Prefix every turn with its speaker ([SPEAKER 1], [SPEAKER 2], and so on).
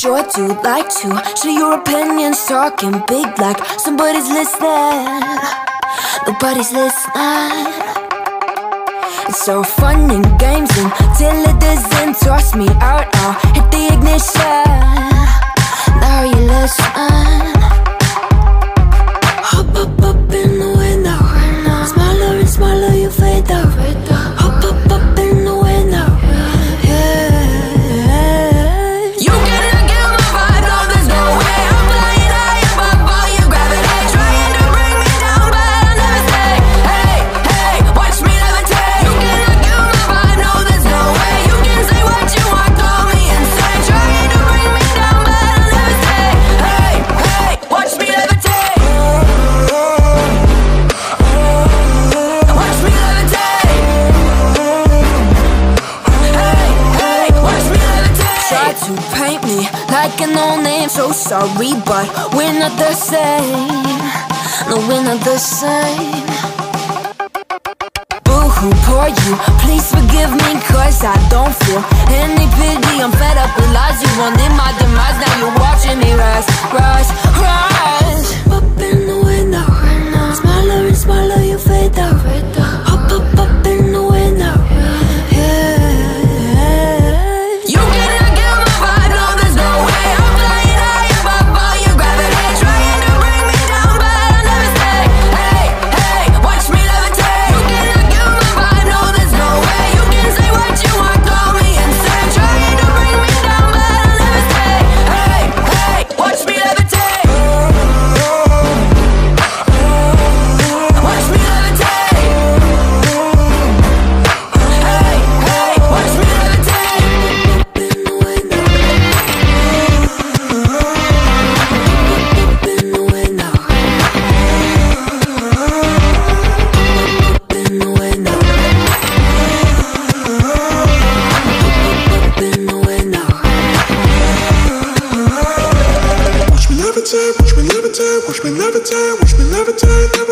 [SPEAKER 1] sure do like to share your opinions, talking big like somebody's listening. Nobody's listening. It's so fun and games until doesn't Toss me out, out. You paint me like an old name. So sorry, but we're not the same. No, we're not the same. Boo-hoo, poor you. Please forgive me cause I don't feel any pity. I'm fed up with lies You wanted my demise. Now you're watching me right wish me me levitate, wish me levitate, levitate.